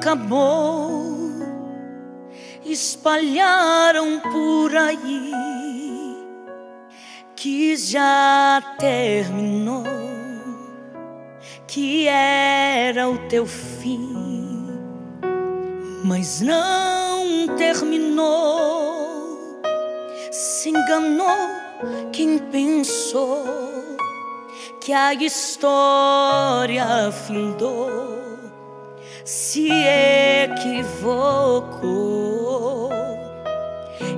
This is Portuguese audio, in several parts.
acabou. Espalharam por aí que já terminou, que era o teu fim, mas não terminou. Se enganou quem pensou que a história findou, se equivocou.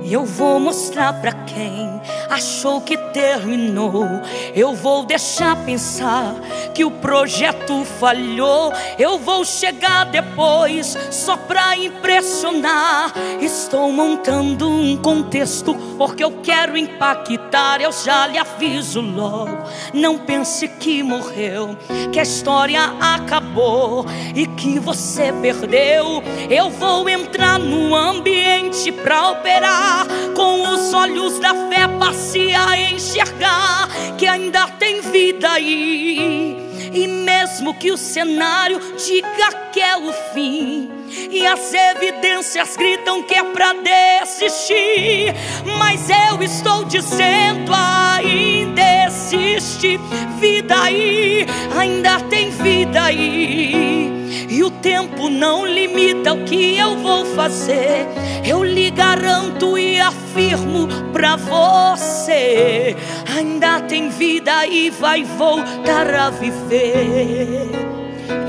E eu vou mostrar pra quem achou que terminou. Eu vou deixar pensar que o projeto falhou. Eu vou chegar depois só pra impressionar. Estou montando um contexto porque eu quero impactar. Eu já lhe aviso logo. Não pense que morreu, que a história acabou e que você perdeu. Eu vou entrar no ambiente pra operar com os olhos da fé passe a enxergar que ainda tem vida aí. E mesmo que o cenário diga que é o fim, e as evidências gritam que é pra desistir, mas eu estou dizendo: ainda existe vida aí, ainda tem vida aí. E o tempo não limita o que eu vou fazer. Eu lhe garanto e afirmo pra você: ainda tem vida e vai voltar a viver.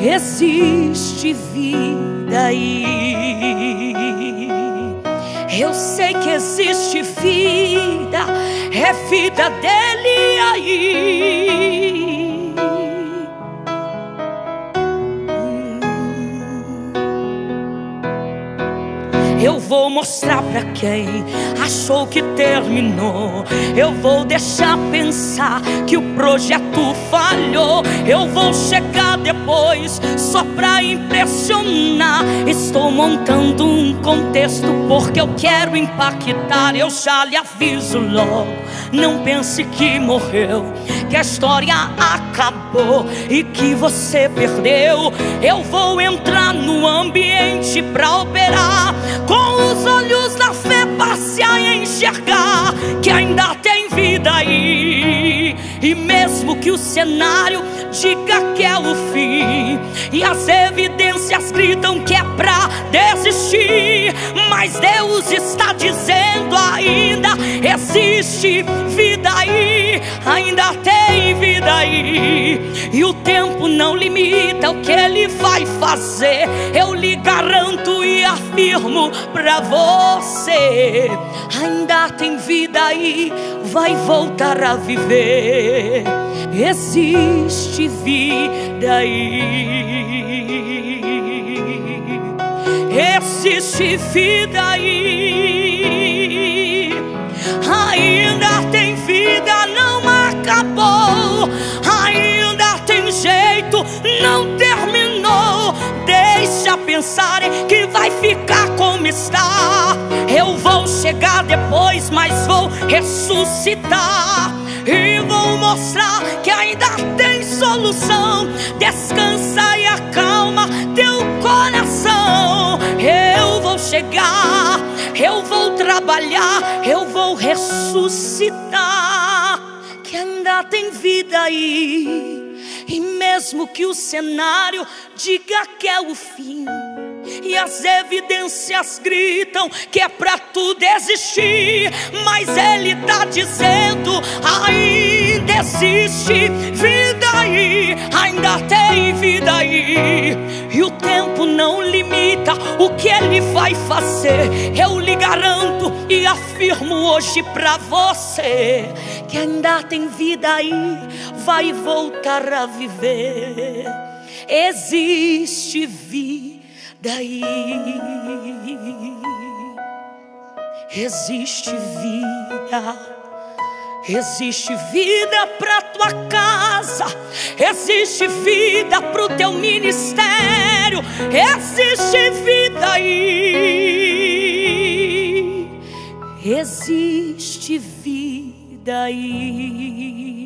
Existe vida aí. Eu sei que existe vida, é vida dele aí. Eu vou mostrar pra quem achou que terminou. Eu vou deixar pensar que o projeto falhou. Eu vou chegar depois só pra impressionar. Estou montando um contexto porque eu quero impactar. Eu já lhe aviso logo. Não pense que morreu, que a história acabou e que você perdeu. Eu vou entrar no ambiente pra operar com os olhos da fé passe a enxergar que ainda tem vida aí. E mesmo que o cenário diga que é o fim, e as evidências gritam que é pra desistir, mas Deus está dizendo ainda existe vida aí, ainda tem não limita o que ele vai fazer. Eu lhe garanto e afirmo pra você: ainda tem vida aí, vai voltar a viver. Existe vida aí. Existe vida aí. Pensar que vai ficar como está. Eu vou chegar depois, mas vou ressuscitar. E vou mostrar que ainda tem solução. Descansa e acalma teu coração. Eu vou chegar, eu vou trabalhar, eu vou ressuscitar. Que ainda tem vida aí. E mesmo que o cenário diga que é o fim, e as evidências gritam que é pra tu desistir, mas ele tá dizendo: ainda existe vida limita o que ele vai fazer. Eu lhe garanto e afirmo hoje pra você que ainda tem vida aí, vai voltar a viver. Existe vida aí. Existe vida. Existe vida para tua casa, existe vida para o teu ministério, existe vida aí, existe vida aí.